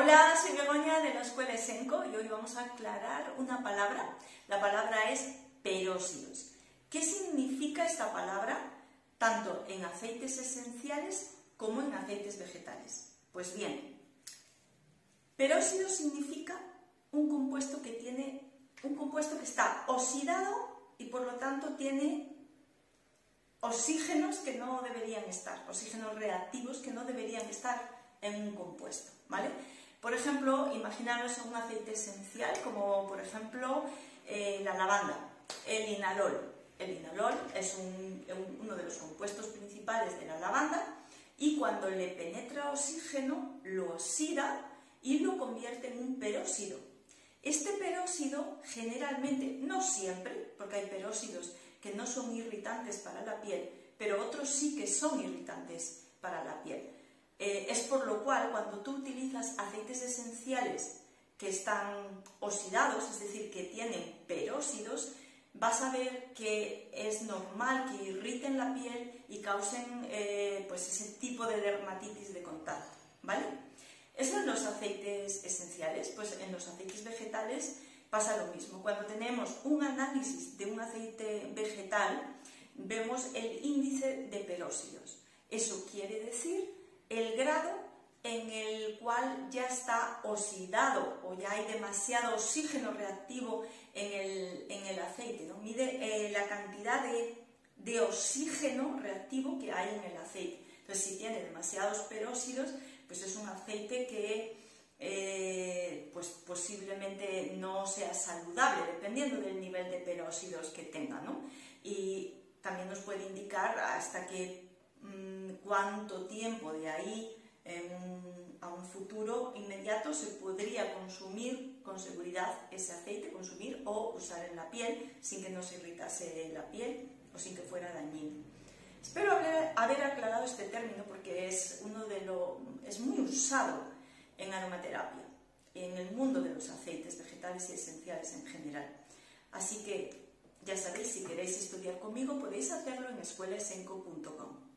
Hola, soy Begoña de la Escuela Esenco y hoy vamos a aclarar una palabra. La palabra es peróxidos. ¿Qué significa esta palabra tanto en aceites esenciales como en aceites vegetales? Pues bien, peróxido significa un compuesto que tiene un compuesto que está oxidado y por lo tanto tiene oxígenos que no deberían estar, oxígenos reactivos que no deberían estar en un compuesto, ¿vale? Por ejemplo, imaginaros un aceite esencial como por ejemplo eh, la lavanda, el inalol. El inalol es uno de los compuestos principales de la lavanda y cuando le penetra oxígeno lo oxida y lo convierte en un peróxido. Este peróxido generalmente, no siempre, porque hay peróxidos que no son irritantes para la piel, pero otros sí que son irritantes para la piel. Eh, es por lo cual cuando tú utilizas aceites esenciales que están oxidados, es decir, que tienen peróxidos, vas a ver que es normal que irriten la piel y causen eh, pues ese tipo de dermatitis de contacto, ¿vale? Eso en los aceites esenciales, pues en los aceites vegetales pasa lo mismo. Cuando tenemos un análisis de un aceite vegetal, vemos el índice de peróxidos. Eso quiere decir el grado en el ya está oxidado o ya hay demasiado oxígeno reactivo en el, aceite. ¿no? Mide eh, la cantidad de, oxígeno reactivo que hay en el aceite. Entonces, si tiene demasiados peróxidos, pues es un aceite que eh, pues posiblemente no sea saludable, dependiendo del nivel de peróxidos que tenga. ¿no? Y también nos puede indicar hasta qué Mm, cuánto tiempo de ahí futuro inmediato se podría consumir con seguridad ese aceite, consumir o usar en la piel sin que nos irritase la piel o sin que fuera dañino. Espero haber, aclarado este término porque es, uno de lo, es muy usado en aromaterapia, en el mundo de los aceites vegetales y esenciales en general. Así que ya sabéis, si queréis estudiar conmigo podéis hacerlo en escuelaesenco.com.